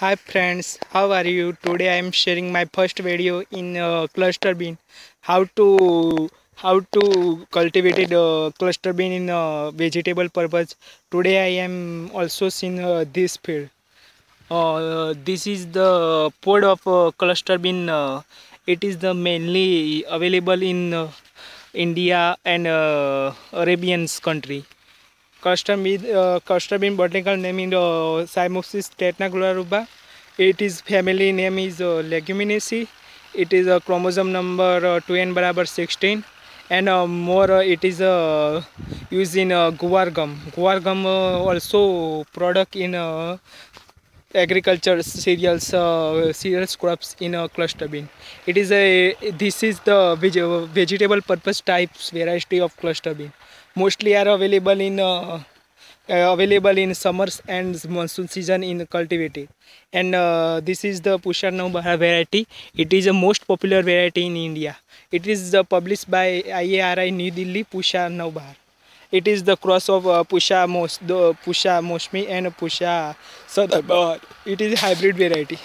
Hi friends, how are you? Today I am sharing my first video in uh, cluster bean. How to how to cultivate uh, cluster bean in uh, vegetable purpose. Today I am also seeing uh, this field. Uh, this is the pod of uh, cluster bean. It is the mainly available in India and uh, Arabian country. Cluster with uh, custom in botanical name is uh, Cymopsis tetnagluraruba. It is family name is uh, leguminaceae. It is a uh, chromosome number uh, 2n barabar 16 and uh, more uh, it is uh, used in uh, guar gum. Guar gum uh, also product in uh, agriculture cereals uh, cereals crops in a cluster bean it is a this is the veg vegetable purpose types variety of cluster bean mostly are available in uh, uh, available in summers and monsoon season in cultivated. And uh, this is the Pusa Navbahar variety. It is the most popular variety in india. It is uh, published by iari new delhi Pusa Navbahar it is the cross of uh, Pusa Mos, the Pusa Mausami and Pusa Sadabahar. It is hybrid variety.